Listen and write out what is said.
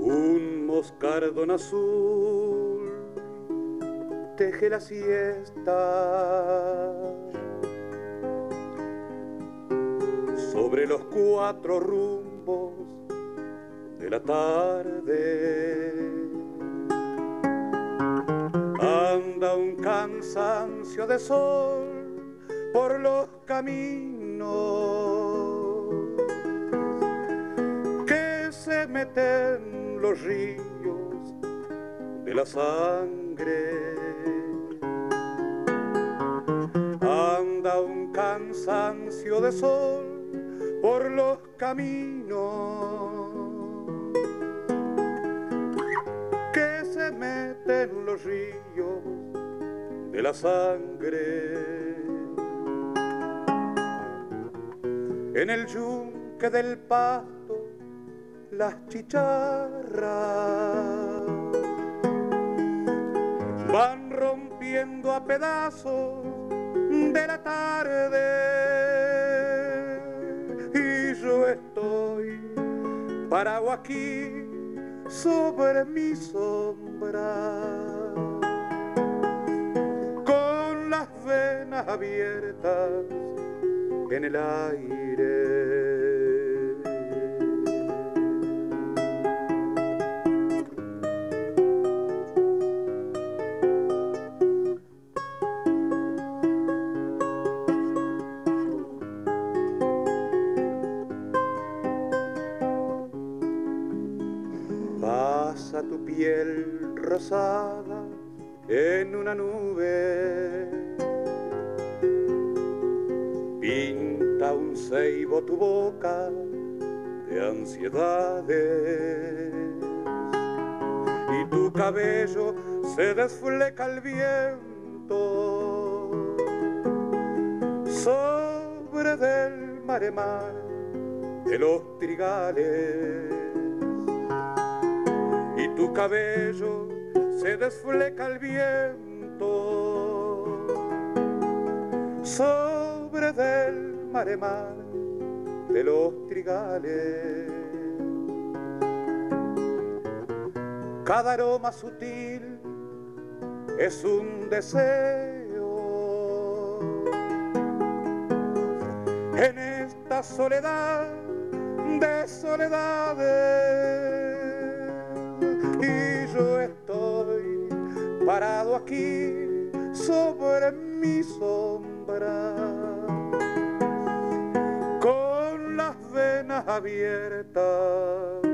Un moscardón azul teje la siesta sobre los cuatro rumbos de la tarde. Anda un cansancio de sol por los caminos que se meten los ríos de la sangre. Anda un cansancio de sol por los caminos que se meten los ríos de la sangre. En el yunque del pasto las chicharras van rompiendo a pedazos de la tarde parado aquí sobre mi sombra con las venas abiertas en el aire. Tu piel rosada en una nube. Pinta un ceibo tu boca de ansiedades. Y tu cabello se desfleca al viento sobre del maremar de los trigales cabello se desfleca al viento sobre del maremar de los trigales. Cada aroma sutil es un deseo en esta soledad de soledades parado aquí sobre mi sombra, con las venas abiertas.